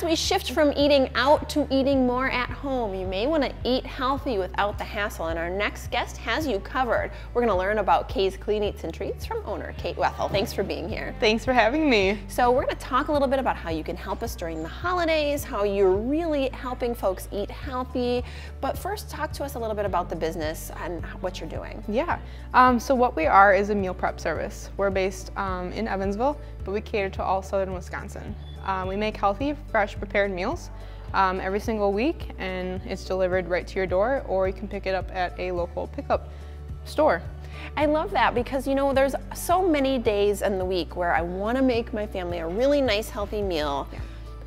as we shift from eating out to eating more at home, you may want to eat healthy without the hassle. And our next guest has you covered. We're going to learn about K's Clean Eats and Treats from owner Kate Wethel. Thanks for being here. Thanks for having me. So we're going to talk a little bit about how you can help us during the holidays, how you're really helping folks eat healthy. But first, talk to us a little bit about the business and what you're doing. Yeah. Um, so what we are is a meal prep service. We're based um, in Evansville, but we cater to all southern Wisconsin. Um, we make healthy, fresh, prepared meals um, every single week, and it's delivered right to your door, or you can pick it up at a local pickup store. I love that because you know there's so many days in the week where I want to make my family a really nice healthy meal. Yeah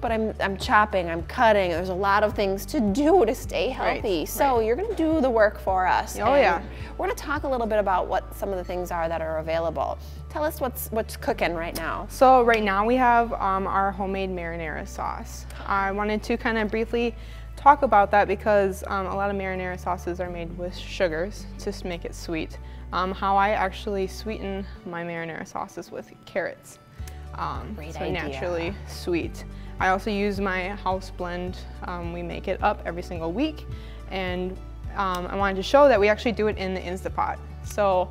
but I'm, I'm chopping, I'm cutting. There's a lot of things to do to stay healthy. Right, so right. you're gonna do the work for us. Oh yeah. We're gonna talk a little bit about what some of the things are that are available. Tell us what's what's cooking right now. So right now we have um, our homemade marinara sauce. I wanted to kind of briefly talk about that because um, a lot of marinara sauces are made with sugars to make it sweet. Um, how I actually sweeten my marinara sauces with carrots. Um, so idea. naturally sweet. I also use my house blend. Um, we make it up every single week and um, I wanted to show that we actually do it in the Instapot. So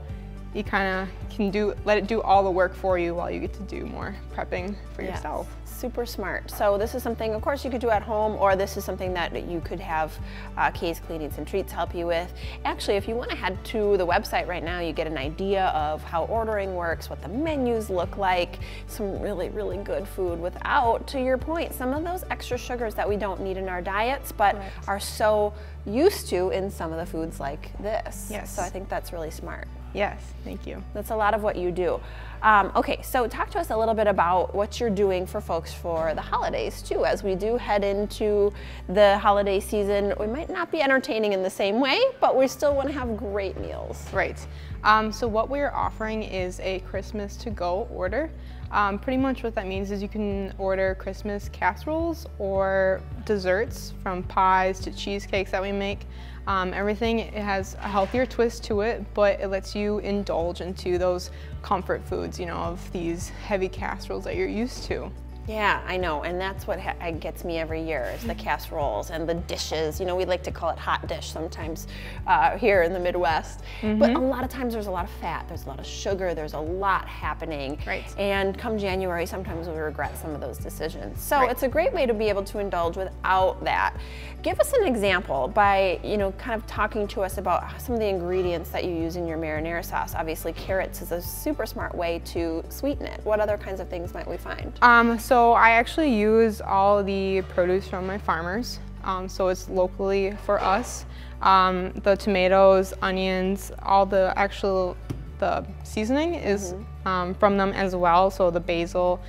you kind of can do, let it do all the work for you while you get to do more prepping for yes. yourself super smart. So this is something, of course, you could do at home, or this is something that you could have uh, K's Clean Eats and Treats help you with. Actually, if you want to head to the website right now, you get an idea of how ordering works, what the menus look like, some really, really good food without, to your point, some of those extra sugars that we don't need in our diets, but right. are so used to in some of the foods like this. Yes. So I think that's really smart. Yes, thank you. That's a lot of what you do. Um, okay, so talk to us a little bit about what you're doing for folks for the holidays too. As we do head into the holiday season, we might not be entertaining in the same way, but we still want to have great meals. Right. Um, so what we're offering is a Christmas to go order. Um, pretty much what that means is you can order Christmas casseroles or desserts from pies to cheesecakes that we make. Um, everything it has a healthier twist to it, but it lets you indulge into those comfort foods, you know, of these heavy casseroles that you're used to. Yeah, I know, and that's what gets me every year is the casseroles and the dishes. You know, we like to call it hot dish sometimes uh, here in the Midwest, mm -hmm. but a lot of times there's a lot of fat, there's a lot of sugar, there's a lot happening. Right. And come January, sometimes we regret some of those decisions. So right. it's a great way to be able to indulge without that. Give us an example by, you know, kind of talking to us about some of the ingredients that you use in your marinara sauce. Obviously, carrots is a super smart way to sweeten it. What other kinds of things might we find? Um, so so I actually use all the produce from my farmers. Um, so it's locally for us. Um, the tomatoes, onions, all the actual the seasoning is mm -hmm. um, from them as well. So the basil,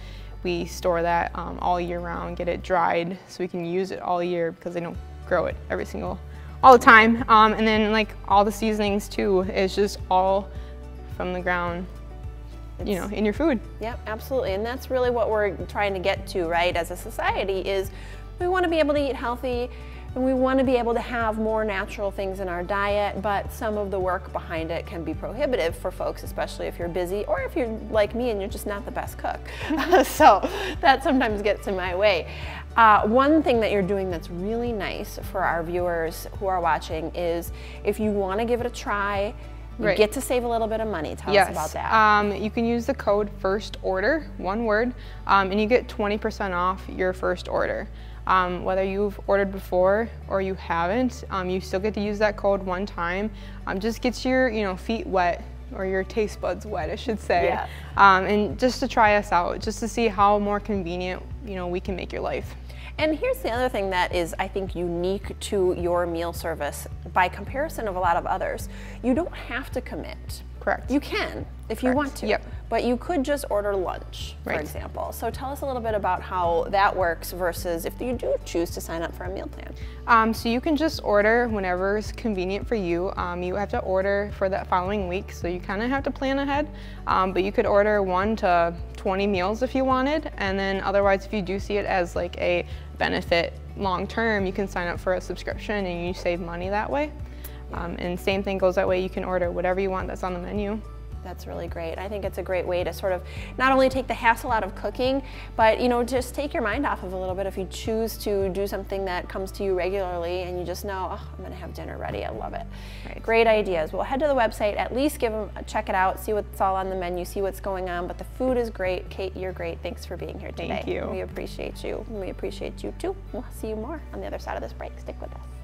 we store that um, all year round, get it dried so we can use it all year because they don't grow it every single, all the time. Um, and then like all the seasonings too is just all from the ground it's, you know, in your food. Yep, absolutely. And that's really what we're trying to get to, right, as a society is we want to be able to eat healthy and we want to be able to have more natural things in our diet, but some of the work behind it can be prohibitive for folks, especially if you're busy or if you're like me and you're just not the best cook. so that sometimes gets in my way. Uh, one thing that you're doing that's really nice for our viewers who are watching is if you want to give it a try, you right. get to save a little bit of money. Tell yes. us about that. Um, you can use the code first order, one word, um, and you get 20% off your first order. Um, whether you've ordered before or you haven't, um, you still get to use that code one time. Um, just gets your you know feet wet or your taste buds wet, I should say. Yeah. Um, and just to try us out, just to see how more convenient you know we can make your life. And here's the other thing that is, I think, unique to your meal service by comparison of a lot of others. You don't have to commit. Correct. You can if Correct. you want to. Yep. But you could just order lunch, for right. example. So tell us a little bit about how that works versus if you do choose to sign up for a meal plan. Um, so you can just order whenever is convenient for you. Um, you have to order for that following week, so you kind of have to plan ahead. Um, but you could order one to 20 meals if you wanted, and then otherwise if you do see it as like a benefit long term, you can sign up for a subscription and you save money that way. Um, and same thing goes that way, you can order whatever you want that's on the menu. That's really great. I think it's a great way to sort of not only take the hassle out of cooking, but you know, just take your mind off of a little bit if you choose to do something that comes to you regularly and you just know, oh, I'm gonna have dinner ready. I love it. Right. Great ideas. Well, head to the website, at least give them, check it out, see what's all on the menu, see what's going on. But the food is great. Kate, you're great. Thanks for being here today. Thank you. We appreciate you. We appreciate you too. We'll see you more on the other side of this break. Stick with us.